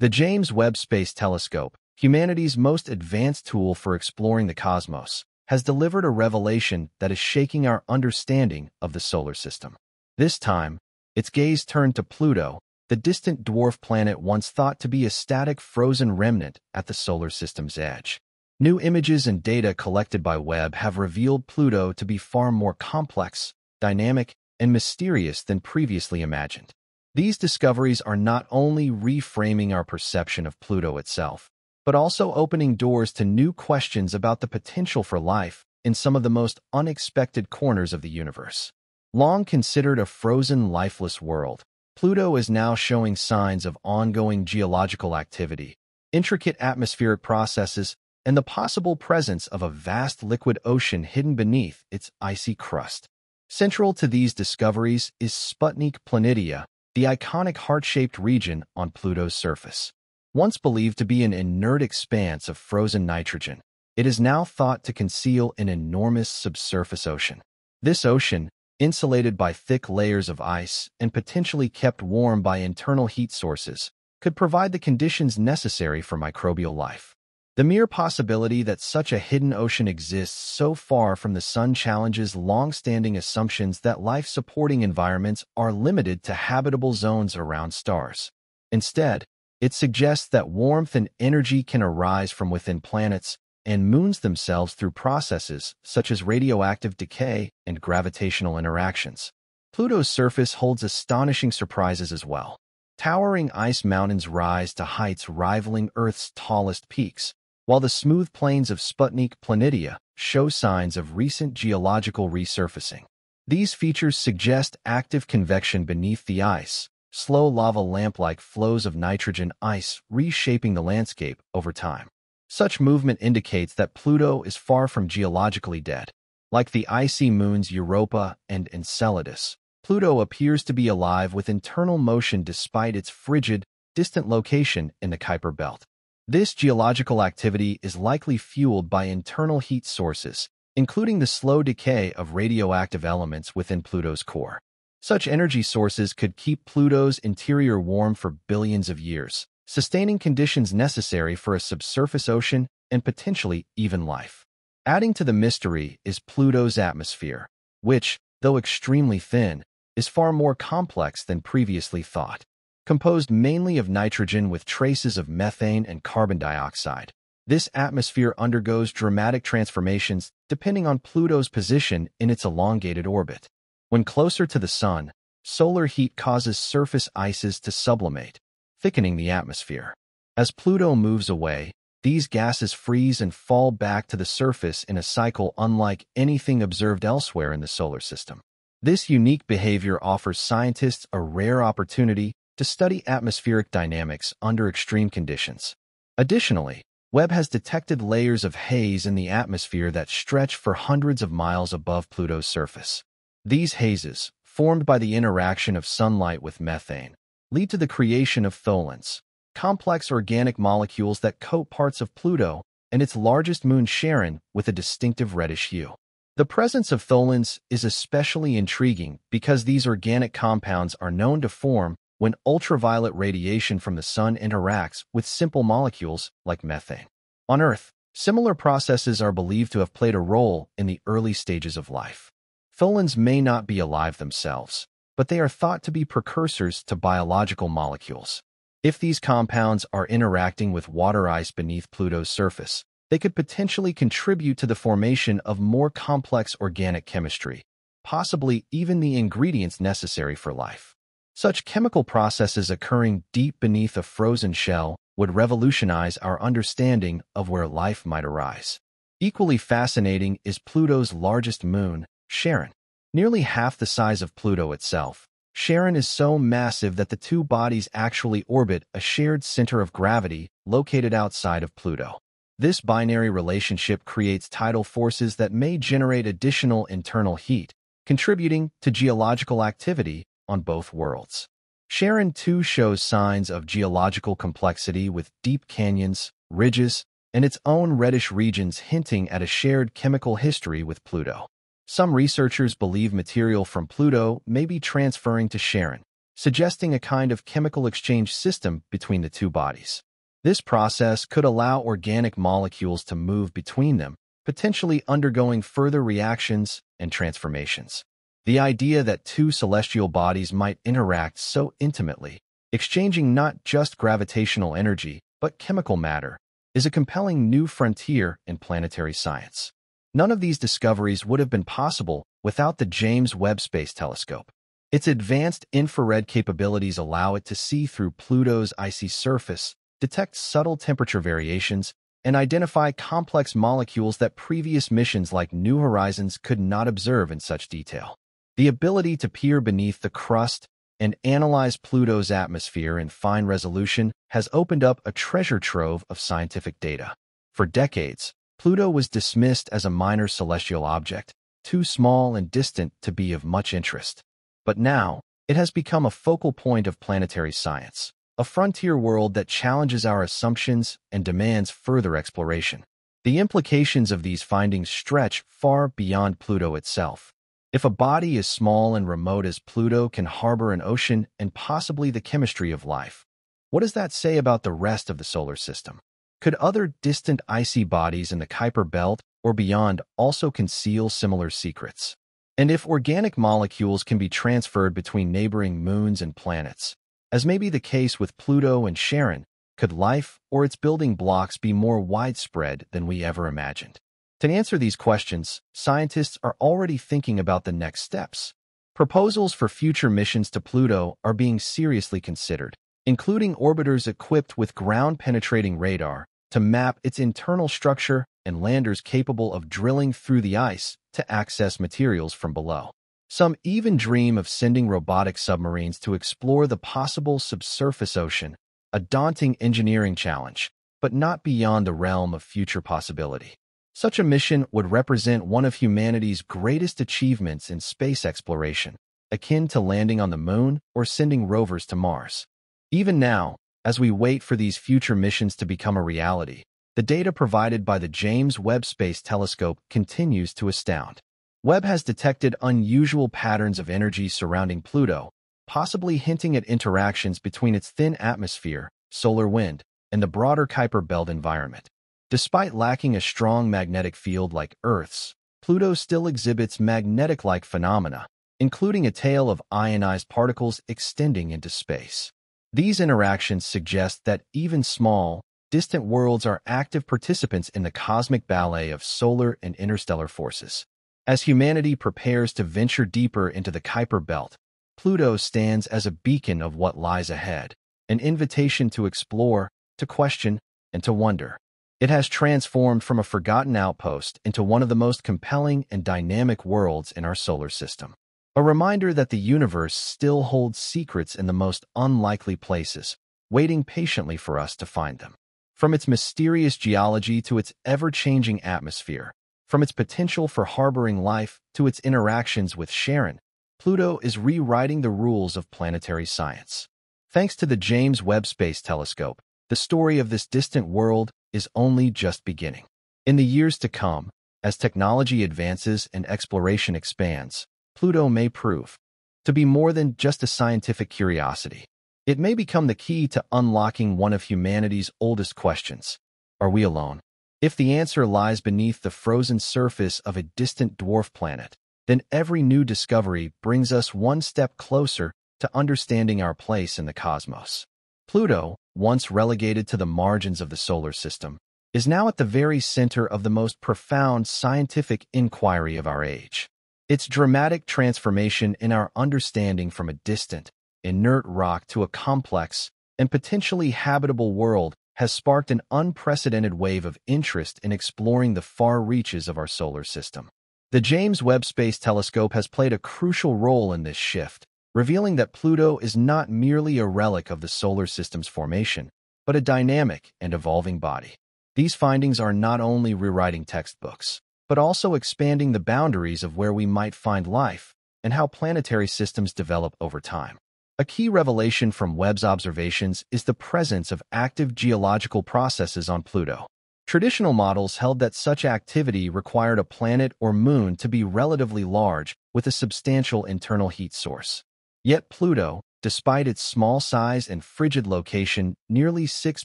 The James Webb Space Telescope, humanity's most advanced tool for exploring the cosmos, has delivered a revelation that is shaking our understanding of the solar system. This time, its gaze turned to Pluto, the distant dwarf planet once thought to be a static frozen remnant at the solar system's edge. New images and data collected by Webb have revealed Pluto to be far more complex, dynamic, and mysterious than previously imagined. These discoveries are not only reframing our perception of Pluto itself, but also opening doors to new questions about the potential for life in some of the most unexpected corners of the universe. Long considered a frozen, lifeless world, Pluto is now showing signs of ongoing geological activity, intricate atmospheric processes, and the possible presence of a vast liquid ocean hidden beneath its icy crust. Central to these discoveries is Sputnik Planitia, the iconic heart-shaped region on Pluto's surface. Once believed to be an inert expanse of frozen nitrogen, it is now thought to conceal an enormous subsurface ocean. This ocean, insulated by thick layers of ice and potentially kept warm by internal heat sources, could provide the conditions necessary for microbial life. The mere possibility that such a hidden ocean exists so far from the sun challenges long-standing assumptions that life-supporting environments are limited to habitable zones around stars. Instead, it suggests that warmth and energy can arise from within planets and moons themselves through processes such as radioactive decay and gravitational interactions. Pluto's surface holds astonishing surprises as well. Towering ice mountains rise to heights rivaling Earth's tallest peaks, while the smooth plains of Sputnik Planitia show signs of recent geological resurfacing. These features suggest active convection beneath the ice, slow lava lamp-like flows of nitrogen ice reshaping the landscape over time. Such movement indicates that Pluto is far from geologically dead. Like the icy moons Europa and Enceladus, Pluto appears to be alive with internal motion despite its frigid, distant location in the Kuiper Belt. This geological activity is likely fueled by internal heat sources, including the slow decay of radioactive elements within Pluto's core. Such energy sources could keep Pluto's interior warm for billions of years, sustaining conditions necessary for a subsurface ocean and potentially even life. Adding to the mystery is Pluto's atmosphere, which, though extremely thin, is far more complex than previously thought. Composed mainly of nitrogen with traces of methane and carbon dioxide, this atmosphere undergoes dramatic transformations depending on Pluto's position in its elongated orbit. When closer to the sun, solar heat causes surface ices to sublimate, thickening the atmosphere. As Pluto moves away, these gases freeze and fall back to the surface in a cycle unlike anything observed elsewhere in the solar system. This unique behavior offers scientists a rare opportunity to study atmospheric dynamics under extreme conditions. Additionally, Webb has detected layers of haze in the atmosphere that stretch for hundreds of miles above Pluto's surface. These hazes, formed by the interaction of sunlight with methane, lead to the creation of tholins, complex organic molecules that coat parts of Pluto and its largest moon Charon with a distinctive reddish hue. The presence of tholins is especially intriguing because these organic compounds are known to form when ultraviolet radiation from the sun interacts with simple molecules like methane. On Earth, similar processes are believed to have played a role in the early stages of life. Tholins may not be alive themselves, but they are thought to be precursors to biological molecules. If these compounds are interacting with water ice beneath Pluto's surface, they could potentially contribute to the formation of more complex organic chemistry, possibly even the ingredients necessary for life. Such chemical processes occurring deep beneath a frozen shell would revolutionize our understanding of where life might arise. Equally fascinating is Pluto's largest moon, Charon. Nearly half the size of Pluto itself, Charon is so massive that the two bodies actually orbit a shared center of gravity located outside of Pluto. This binary relationship creates tidal forces that may generate additional internal heat, contributing to geological activity on both worlds. Charon too shows signs of geological complexity with deep canyons, ridges, and its own reddish regions hinting at a shared chemical history with Pluto. Some researchers believe material from Pluto may be transferring to Charon, suggesting a kind of chemical exchange system between the two bodies. This process could allow organic molecules to move between them, potentially undergoing further reactions and transformations. The idea that two celestial bodies might interact so intimately, exchanging not just gravitational energy, but chemical matter, is a compelling new frontier in planetary science. None of these discoveries would have been possible without the James Webb Space Telescope. Its advanced infrared capabilities allow it to see through Pluto's icy surface, detect subtle temperature variations, and identify complex molecules that previous missions like New Horizons could not observe in such detail. The ability to peer beneath the crust and analyze Pluto's atmosphere in fine resolution has opened up a treasure trove of scientific data. For decades, Pluto was dismissed as a minor celestial object, too small and distant to be of much interest. But now, it has become a focal point of planetary science, a frontier world that challenges our assumptions and demands further exploration. The implications of these findings stretch far beyond Pluto itself. If a body as small and remote as Pluto can harbor an ocean and possibly the chemistry of life, what does that say about the rest of the solar system? Could other distant icy bodies in the Kuiper Belt or beyond also conceal similar secrets? And if organic molecules can be transferred between neighboring moons and planets, as may be the case with Pluto and Charon, could life or its building blocks be more widespread than we ever imagined? To answer these questions, scientists are already thinking about the next steps. Proposals for future missions to Pluto are being seriously considered, including orbiters equipped with ground-penetrating radar to map its internal structure and landers capable of drilling through the ice to access materials from below. Some even dream of sending robotic submarines to explore the possible subsurface ocean, a daunting engineering challenge, but not beyond the realm of future possibility. Such a mission would represent one of humanity's greatest achievements in space exploration, akin to landing on the moon or sending rovers to Mars. Even now, as we wait for these future missions to become a reality, the data provided by the James Webb Space Telescope continues to astound. Webb has detected unusual patterns of energy surrounding Pluto, possibly hinting at interactions between its thin atmosphere, solar wind, and the broader Kuiper Belt environment. Despite lacking a strong magnetic field like Earth's, Pluto still exhibits magnetic-like phenomena, including a tail of ionized particles extending into space. These interactions suggest that even small, distant worlds are active participants in the cosmic ballet of solar and interstellar forces. As humanity prepares to venture deeper into the Kuiper Belt, Pluto stands as a beacon of what lies ahead, an invitation to explore, to question, and to wonder. It has transformed from a forgotten outpost into one of the most compelling and dynamic worlds in our solar system. A reminder that the universe still holds secrets in the most unlikely places, waiting patiently for us to find them. From its mysterious geology to its ever-changing atmosphere, from its potential for harboring life to its interactions with Charon, Pluto is rewriting the rules of planetary science. Thanks to the James Webb Space Telescope, the story of this distant world is only just beginning. In the years to come, as technology advances and exploration expands, Pluto may prove to be more than just a scientific curiosity. It may become the key to unlocking one of humanity's oldest questions. Are we alone? If the answer lies beneath the frozen surface of a distant dwarf planet, then every new discovery brings us one step closer to understanding our place in the cosmos. Pluto, once relegated to the margins of the solar system, is now at the very center of the most profound scientific inquiry of our age. Its dramatic transformation in our understanding from a distant, inert rock to a complex and potentially habitable world has sparked an unprecedented wave of interest in exploring the far reaches of our solar system. The James Webb Space Telescope has played a crucial role in this shift, revealing that Pluto is not merely a relic of the solar system's formation, but a dynamic and evolving body. These findings are not only rewriting textbooks, but also expanding the boundaries of where we might find life and how planetary systems develop over time. A key revelation from Webb's observations is the presence of active geological processes on Pluto. Traditional models held that such activity required a planet or moon to be relatively large with a substantial internal heat source. Yet Pluto, despite its small size and frigid location nearly 6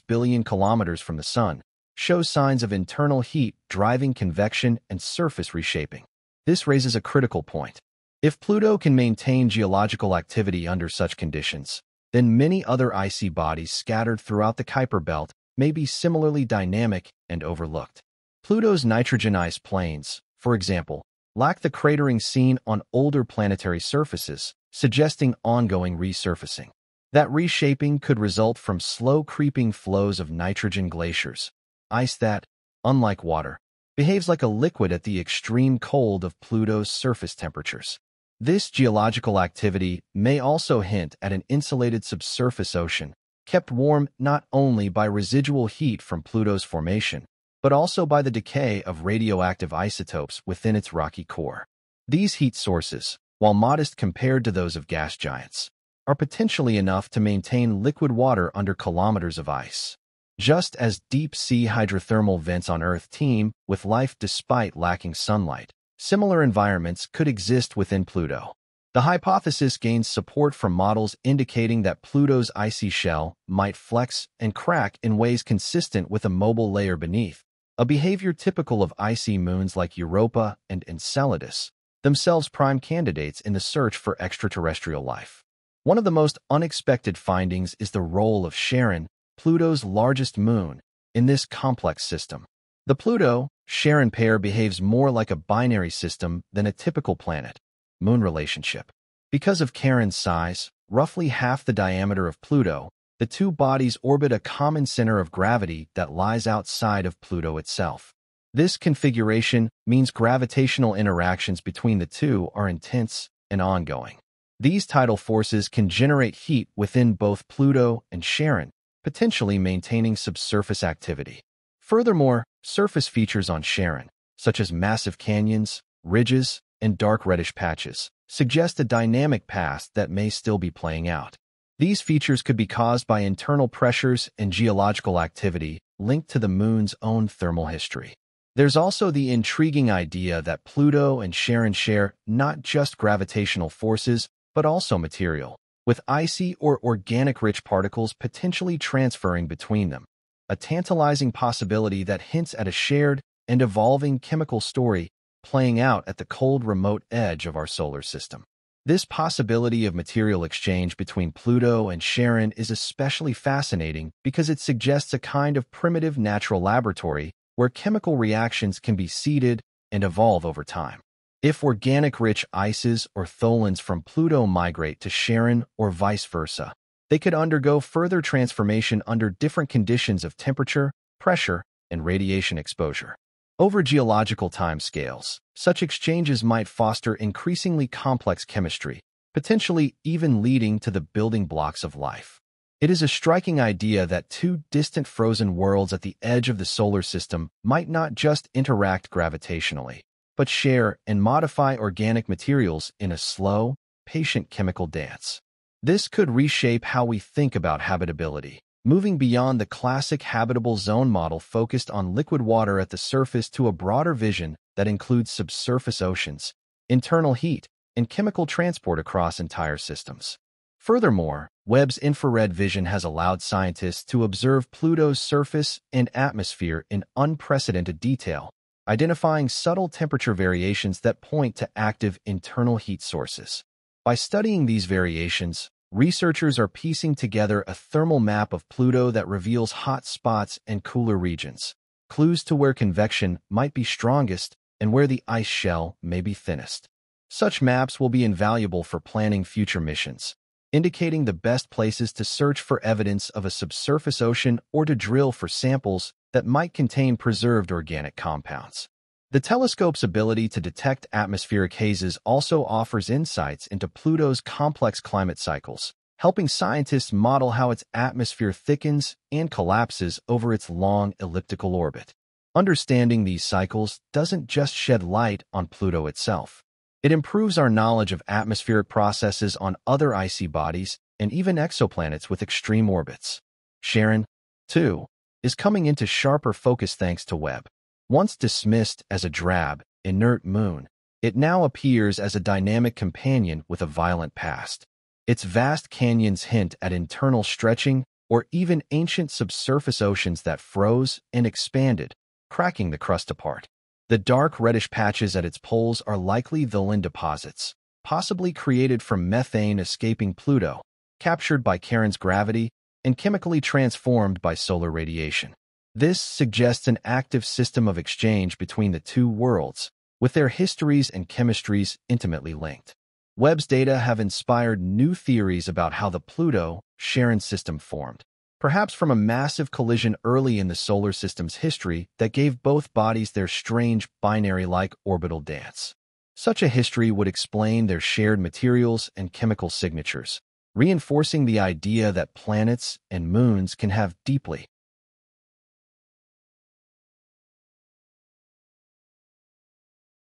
billion kilometers from the Sun, shows signs of internal heat driving convection and surface reshaping. This raises a critical point. If Pluto can maintain geological activity under such conditions, then many other icy bodies scattered throughout the Kuiper Belt may be similarly dynamic and overlooked. Pluto's nitrogen ice plains, for example, lack the cratering seen on older planetary surfaces, suggesting ongoing resurfacing. That reshaping could result from slow creeping flows of nitrogen glaciers, ice that, unlike water, behaves like a liquid at the extreme cold of Pluto's surface temperatures. This geological activity may also hint at an insulated subsurface ocean, kept warm not only by residual heat from Pluto's formation, but also by the decay of radioactive isotopes within its rocky core. These heat sources, while modest compared to those of gas giants, are potentially enough to maintain liquid water under kilometers of ice. Just as deep-sea hydrothermal vents on Earth teem with life despite lacking sunlight, similar environments could exist within Pluto. The hypothesis gains support from models indicating that Pluto's icy shell might flex and crack in ways consistent with a mobile layer beneath, a behavior typical of icy moons like Europa and Enceladus, themselves prime candidates in the search for extraterrestrial life. One of the most unexpected findings is the role of Charon, Pluto's largest moon, in this complex system. The Pluto-Charon pair behaves more like a binary system than a typical planet-moon relationship. Because of Charon's size, roughly half the diameter of Pluto, the two bodies orbit a common center of gravity that lies outside of Pluto itself. This configuration means gravitational interactions between the two are intense and ongoing. These tidal forces can generate heat within both Pluto and Charon, potentially maintaining subsurface activity. Furthermore, surface features on Charon, such as massive canyons, ridges, and dark reddish patches, suggest a dynamic past that may still be playing out. These features could be caused by internal pressures and geological activity linked to the moon's own thermal history. There's also the intriguing idea that Pluto and Charon share not just gravitational forces, but also material, with icy or organic-rich particles potentially transferring between them, a tantalizing possibility that hints at a shared and evolving chemical story playing out at the cold remote edge of our solar system. This possibility of material exchange between Pluto and Charon is especially fascinating because it suggests a kind of primitive natural laboratory where chemical reactions can be seeded and evolve over time. If organic-rich ices or tholins from Pluto migrate to Charon or vice versa, they could undergo further transformation under different conditions of temperature, pressure, and radiation exposure. Over geological timescales, such exchanges might foster increasingly complex chemistry, potentially even leading to the building blocks of life. It is a striking idea that two distant frozen worlds at the edge of the solar system might not just interact gravitationally, but share and modify organic materials in a slow, patient chemical dance. This could reshape how we think about habitability, moving beyond the classic habitable zone model focused on liquid water at the surface to a broader vision that includes subsurface oceans, internal heat, and chemical transport across entire systems. Furthermore, Webb's infrared vision has allowed scientists to observe Pluto's surface and atmosphere in unprecedented detail, identifying subtle temperature variations that point to active internal heat sources. By studying these variations, researchers are piecing together a thermal map of Pluto that reveals hot spots and cooler regions, clues to where convection might be strongest and where the ice shell may be thinnest. Such maps will be invaluable for planning future missions, indicating the best places to search for evidence of a subsurface ocean or to drill for samples that might contain preserved organic compounds. The telescope's ability to detect atmospheric hazes also offers insights into Pluto's complex climate cycles, helping scientists model how its atmosphere thickens and collapses over its long elliptical orbit. Understanding these cycles doesn't just shed light on Pluto itself. It improves our knowledge of atmospheric processes on other icy bodies and even exoplanets with extreme orbits. Charon, too, is coming into sharper focus thanks to Webb. Once dismissed as a drab, inert moon, it now appears as a dynamic companion with a violent past. Its vast canyons hint at internal stretching or even ancient subsurface oceans that froze and expanded, cracking the crust apart. The dark reddish patches at its poles are likely tholin deposits, possibly created from methane escaping Pluto, captured by Charon's gravity and chemically transformed by solar radiation. This suggests an active system of exchange between the two worlds, with their histories and chemistries intimately linked. Webb's data have inspired new theories about how the Pluto-Charon system formed, perhaps from a massive collision early in the solar system's history that gave both bodies their strange binary-like orbital dance. Such a history would explain their shared materials and chemical signatures, reinforcing the idea that planets and moons can have deeply